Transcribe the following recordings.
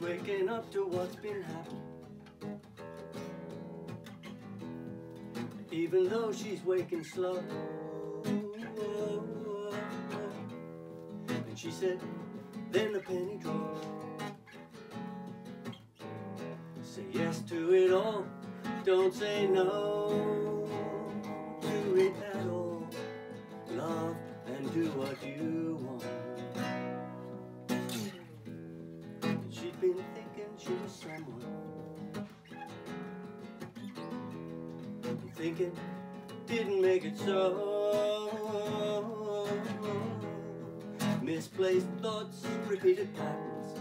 waking up to what's been happening. Even though she's waking slow. And she said, then the penny drops. Say yes to it all, don't say no thinking didn't make it so. Misplaced thoughts, repeated patterns.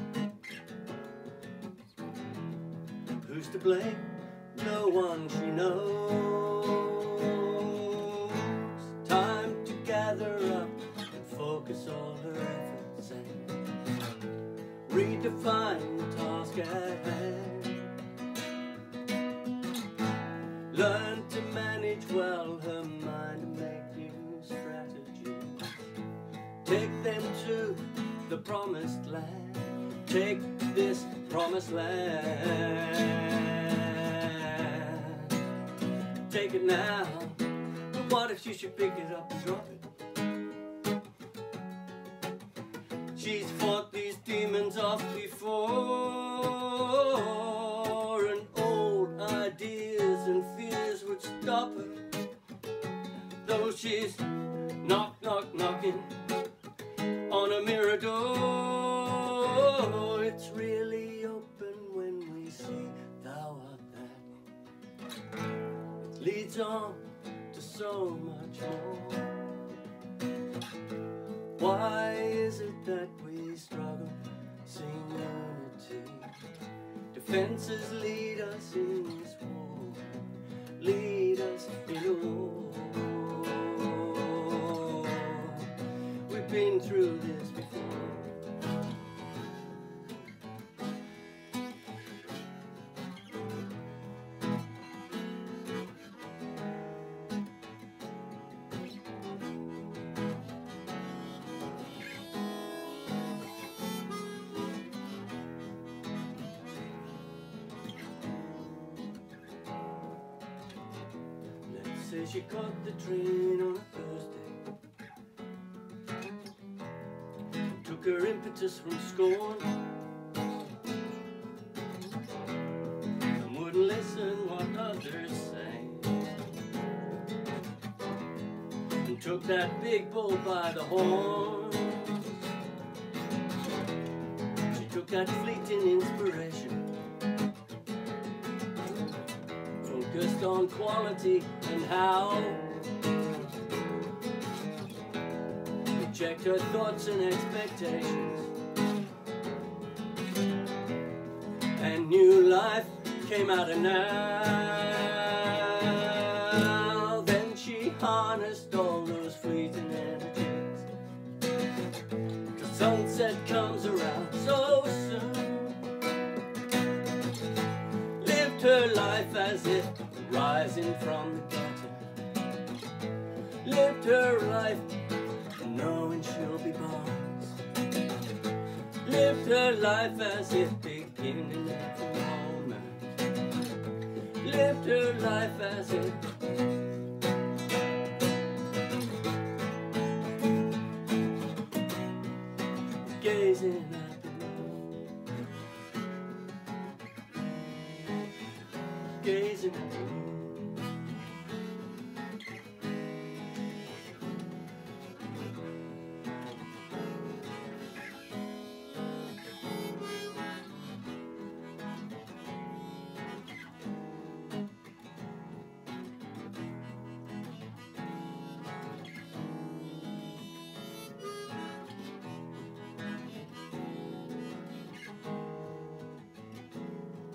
Who's to blame? No one she knows. Time to gather up and focus all her efforts and redefine the task at hand. Take them to the promised land. Take this promised land. Take it now. But what if she should pick it up and drop it? She's fought these demons off before, and old ideas and fears would stop her. Though she's knock, knock, knocking on a mirror door, it's really open when we say thou art that. Leads on to so much more. Why is it that we struggle, sing unity? Defenses lead us in this war, lead us in war. Been through this before. Let's say she caught the train on a Thursday. Took her impetus from scorn. And wouldn't listen what others say. And took that big bull by the horns She took that fleeting inspiration. focused on quality and how checked her thoughts and expectations. And new life came out of now. Then she harnessed all those fleeting energies. The sunset comes around so soon. Lived her life as if rising from the gutter. Lived her life knowing she'll be bars. Lived her life as if beginning at the moment. Lived her life as if gazing at the moon. gazing at the moon.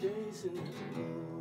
Gazing